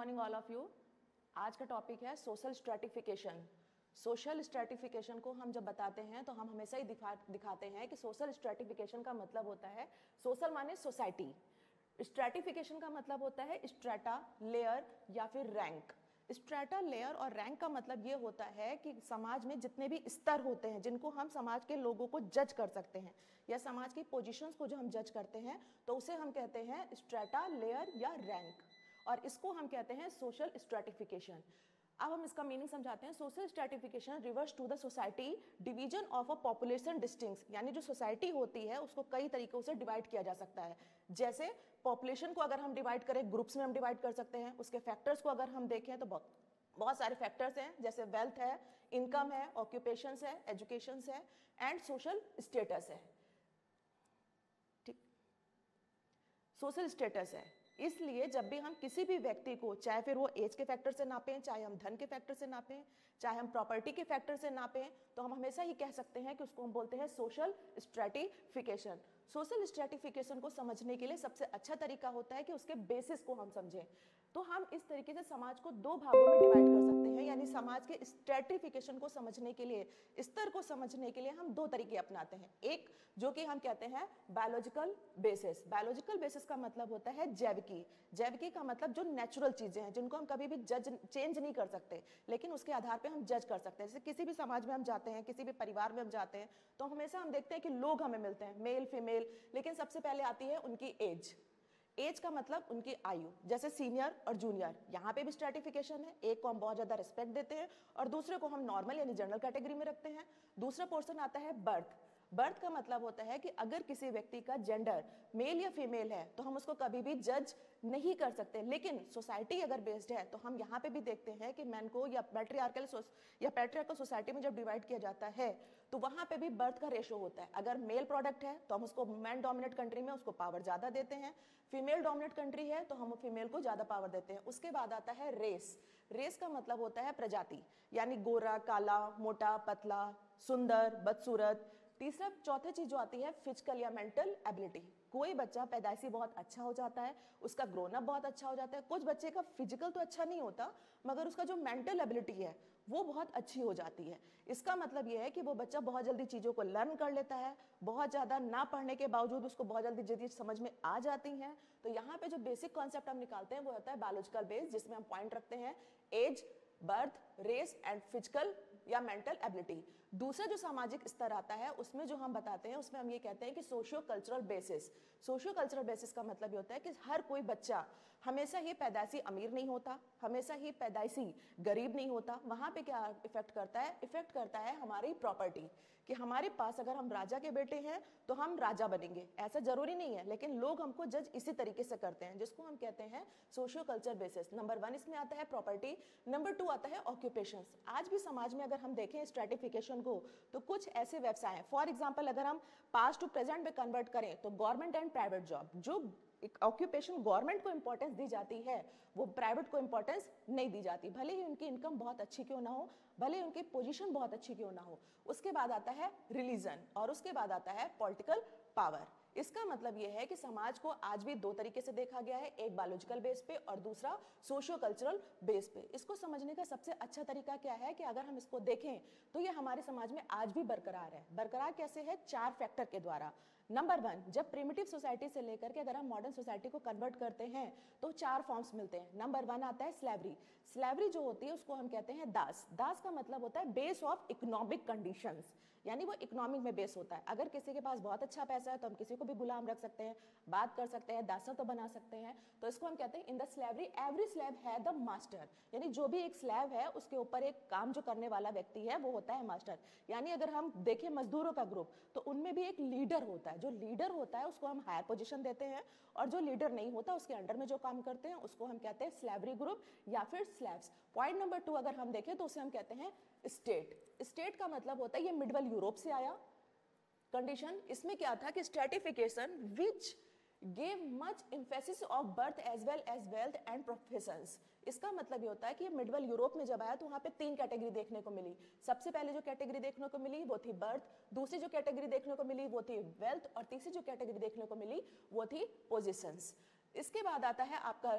Morning all of you आज का topic है सोशल स्ट्रेटिफिकेशन सोशल स्ट्रेटिफिकेशन को हम जब बताते हैं तो हम हमेशा ही दिखा, दिखाते हैं कि सोशल स्ट्रेटिफिकेशन का मतलब होता है सोशल माने सोसाइटी स्ट्रेटिफिकेशन का मतलब होता है स्ट्रेटा लेयर या फिर रैंक स्ट्रेटा लेयर और रैंक का मतलब ये होता है कि समाज में जितने भी स्तर होते हैं, जिनको हम समाज के लोगों को जज कर सकते हैं, या समाज की पोजीशंस को जो हम जज करते हैं तो उसे हम कहते हैं स्ट्रेटा लेयर या रैंक और इसको हम कहते हैं सोशल स्ट्रेटिफिकेशन अब हम इसका मीनिंग समझाते हैं. Social stratification refers to the society division of a population distinct यानी जो सोसाइटी होती है, उसको कई तरीकों से डिवाइड किया जा सकता है. जैसे पॉपुलेशन को अगर हम डिवाइड करें ग्रुप्स में हम डिवाइड कर सकते हैं. उसके फैक्टर्स को अगर हम देखें तो बहुत बहुत सारे फैक्टर्स हैं. जैसे वेल्थ है इनकम है ऑक्यूपेशन है एजुकेशन है एंड सोशल स्टेटस है. ठीक? सोशल स्टेटस है. इसलिए जब भी हम किसी भी व्यक्ति को, चाहे फिर वो एज के फैक्टर से नापें, चाहे हम धन के फैक्टर से नापें, चाहे हम प्रॉपर्टी के फैक्टर से नापें तो हम हमेशा ही कह सकते हैं कि उसको हम बोलते हैं सोशल स्ट्रेटिफिकेशन सोशल स्ट्रेटिफिकेशन को समझने के लिए सबसे अच्छा तरीका होता है कि उसके बेसिस को हम समझें। तो हम इस तरीके से समाज को दो भागों में डिवाइड कर सकते हैं, यानी समाज के स्ट्रेटिफिकेशन को समझने के लिए, स्तर को समझने के लिए हम दो तरीके अपनाते हैं। एक, जो कि हम कहते हैं बायोलॉजिकल बेसिस बायोलॉजिकल बेसिस का मतलब होता है जैविकी। जैविकी का मतलब जो नेचुरल चीज़ें हैं, जिनको हम कभी भी जज चेंज नहीं कर सकते, लेकिन उसके आधार पर हम जज कर सकते हैं। जैसे किसी भी समाज में हम जाते हैं, किसी भी परिवार में हम जाते हैं तो हमेशा हम देखते हैं कि लोग हमें मिलते हैं मेल फीमेल लेकिन सबसे पहले आती है उनकी एज एज का मतलब उनकी आयु, जैसे सीनियर और जूनियर यहाँ पे भी स्ट्रेटिफिकेशन है। एक को हम बहुत ज़्यादा रिस्पेक्ट देते हैं और दूसरे को हम नॉर्मल यानी जनरल कैटेगरी में रखते हैं। दूसरा पोर्सन आता है बर्थ बर्थ का मतलब होता है कि अगर किसी व्यक्ति का जेंडर मेल या फीमेल है तो हम उसको कभी भी जज नहीं कर सकते। लेकिन सोसाइटी अगर बेस्ड है तो हम यहाँ पे भी देखते हैं कि मैन को या पैट्रियार्कल या पैट्रियार्कल सोसाइटी में जब डिवाइड किया जाता है तो वहाँ पे भी बर्थ का रेशो होता है। अगर मेल प्रोडक्ट है तो हम उसको मैन डोमिनेट कंट्री में उसको पावर ज़्यादा देते हैं। फीमेल डोमिनेट कंट्री है तो हम फीमेल को ज़्यादा पावर देते हैं। उसके बाद आता है रेस रेस का मतलब होता है प्रजाति, यानी गोरा, काला, मोटा, पतला, सुंदर, बदसूरत। तीसरा, चौथा चीज़ जो आती है फ़िज़िकल या मेंटल एबिलिटी कोई बच्चा पैदाइशी बहुत अच्छा हो जाता है, उसका ग्रोन अप बहुत अच्छा हो जाता है। कुछ बच्चे का फ़िज़िकल तो अच्छा नहीं होता, मगर उसका जो मेंटल एबिलिटी है वो बहुत अच्छी हो जाती है। इसका मतलब ये है कि वो बच्चा बहुत जल्दी चीज़ों को लर्न कर लेता है, बहुत ज़्यादा ना पढ़ने के बावजूद उसको बहुत जल्दी जल्दी समझ में आ जाती हैं। तो यहाँ पे जो बेसिक कॉन्सेप्ट हम निकालते हैं, वो होता है बायोलॉजिकल बेस जिसमें हम पॉइंट रखते हैं age birth race and physical या मेंटल एबिलिटी दूसरा जो सामाजिक स्तर आता है, उसमें जो हम बताते हैं, उसमें हम ये कहते हैं कि socio cultural basis socio cultural basis का मतलब ये होता है कि हर कोई बच्चा हमेशा ही पैदाइशी अमीर नहीं होता, हमेशा ही पैदाइशी गरीब नहीं होता। वहाँ पे क्या इफ़ेक्ट करता है? इफ़ेक्ट करता है हमारी प्रॉपर्टी कि हमारे पास अगर हम राजा के बेटे हैं तो हम राजा बनेंगे। ऐसा ज़रूरी नहीं है, लेकिन लोग हमको जज इसी तरीके से करते हैं, जिसको हम कहते हैं socio culture basis number one इसमें आता है प्रॉपर्टी नंबर टू आता है ऑक्यूपेशन आज भी समाज में अगर हम देखें स्ट्रेटिफिकेशन को तो कुछ ऐसे व्यवसाय हैं। फॉर एग्ज़ाम्पल अगर हम पास्ट टू प्रेजेंट में कन्वर्ट करें तो गवर्नमेंट एंड प्राइवेट जॉब जो ऑक्यूपेशन गवर्नमेंट को इंपॉर्टेंस दी जाती है, वो प्राइवेट को इंपॉर्टेंस नहीं दी जाती। भले ही उनकी इनकम बहुत अच्छी क्यों ना हो, भले ही उनकी पोजीशन बहुत अच्छी क्यों ना हो, उसके बाद आता है रिलीजन और उसके बाद आता है पॉलिटिकल पावर इसका मतलब यह है कि समाज को आज भी दो तरीके से देखा गया है, एक बायोलॉजिकल बेस पे और दूसरा सोशियो कल्चरल बेस पे। इसको समझने का सबसे अच्छा तरीका क्या है कि अगर हम इसको देखें तो ये हमारे समाज में आज भी बरकरार है। बरकरार कैसे है? चार फैक्टर के द्वारा। नंबर वन जब प्रिमिटिव सोसाइटी से लेकर के अगर हम मॉडर्न सोसाइटी को कन्वर्ट करते हैं तो चार फॉर्म्स मिलते हैं। नंबर वन आता है स्लैवरी स्लैवरी जो होती है, उसको हम कहते हैं दास। दास का मतलब होता है बेस ऑफ़ इकोनॉमिक कंडीशंस यानी वो इकोनॉमिक में बेस होता है। अगर किसी के पास बहुत अच्छा पैसा है तो हम किसी को भी गुलाम रख सकते हैं, बात कर सकते हैं दासा तो बना सकते हैं। तो इसको हम कहते हैं in the slavery every slave है द मास्टर यानी जो भी एक स्लैब है, उसके ऊपर एक काम जो करने वाला व्यक्ति है, वो होता है मास्टर यानी अगर हम देखें मजदूरों का ग्रुप तो उनमें भी एक लीडर होता है। जो लीडर होता है, उसको हम हायर पोजिशन देते हैं और जो लीडर नहीं होता, उसके अंडर में जो काम करते हैं, उसको हम कहते हैं स्लैवरी ग्रुप या फिर स्लैब्स पॉइंट नंबर टू अगर हम देखें तो उसे हम कहते हैं स्टेट स्टेट का मतलब होता है, ये मिडवल यूरोप से आया। कंडीशन इसमें क्या था कि stratification which gave much emphasis of birth as well as wealth and profession इसका मतलब ये होता है कि मिडवल यूरोप में जब आया तो वहाँ पे तीन कैटेगरी देखने को मिली। सबसे पहले जो कैटेगरी देखने को मिली वो थी बर्थ दूसरी जो कैटेगरी देखने को मिली वो थी वेल्थ और तीसरी जो कैटेगरी देखने को मिली वो थी पोजिशंस इसके बाद आता है आपका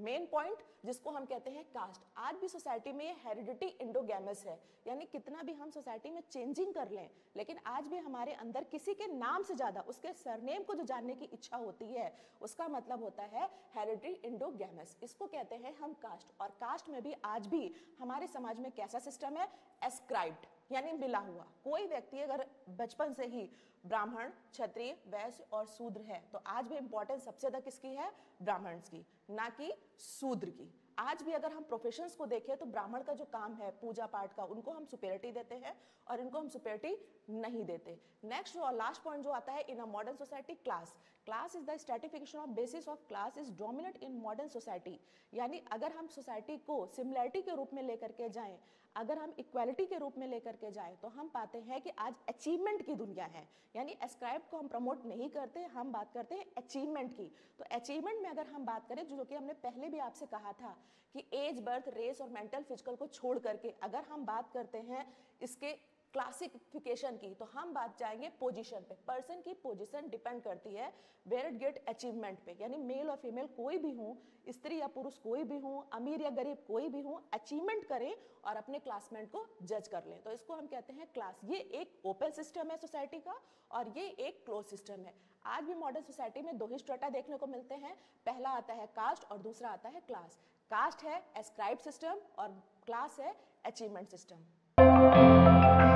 मेन पॉइंट जिसको हम कहते हैं कास्ट। आज भी सोसाइटी में हेरिडिटी इंडोगैमस है, यानी कितना भी हम सोसाइटी में चेंजिंग कर लें, लेकिन आज भी हमारे अंदर किसी के नाम से ज़्यादा, उसके सरनेम को जो जानने की इच्छा होती है, उसका मतलब होता है हेरिडिटी इंडोगैमस इसको कहते हैं हम कास्ट, और कास्ट में भी आज भी हमारे समाज में कैसा सिस्टम है? एस्क्राइब्ड, यानी मिला हुआ। कोई व्यक्ति अगर बचपन से ही ब्राह्मण, क्षत्रिय, वैश्य और शूद्र है। तो आज भी इंपॉर्टेंस सबसे ज़्यादा किसकी है? ब्राह्मण की, ना कि शूद्र की। आज भी अगर हम प्रोफेशंस को देखें तो ब्राह्मण का जो काम है, पूजा पाठ का, उनको हम सुपेरिटी देते हैं और इनको हम सुपेरिटी नहीं देते। नेक्स्ट और लास्ट पॉइंट जो आता है in a modern society class class is the stratification of basis of class is dominate in modern society यानी अगर हम सोसाइटी को सिमिलरिटी के रूप में लेकर के जाएँ, अगर हम इक्वालिटी के रूप में लेकर के जाएँ तो हम पाते हैं कि आज अचीवमेंट की दुनिया है। यानी एस्क्राइब को हम प्रमोट नहीं करते, हम बात करते हैं अचीवमेंट की। तो अचीवमेंट में अगर हम बात करें, जो कि हमने पहले भी आपसे कहा था कि एज बर्थ रेस और मेंटल फ़िज़िकल को छोड़ करके अगर हम बात करते हैं इसके क्लासिफिकेशन की तो हम बात जाएँगे पोजीशन पे। पर्सन की पोजीशन डिपेंड करती है वेयर इट गेट अचीवमेंट पे। यानी मेल और फीमेल कोई भी हो, स्त्री या पुरुष कोई भी हो, अमीर या गरीब कोई भी हो अचीवमेंट करें और अपने क्लासमेट को जज कर लें। तो इसको हम कहते हैं क्लास ये एक ओपन सिस्टम है सोसाइटी का और ये एक क्लोज सिस्टम है। आज भी मॉडर्न सोसाइटी में दो ही स्ट्रेटा देखने को मिलते हैं। पहला आता है कास्ट और दूसरा आता है क्लास कास्ट है एस्क्राइब सिस्टम और क्लास है अचीवमेंट सिस्टम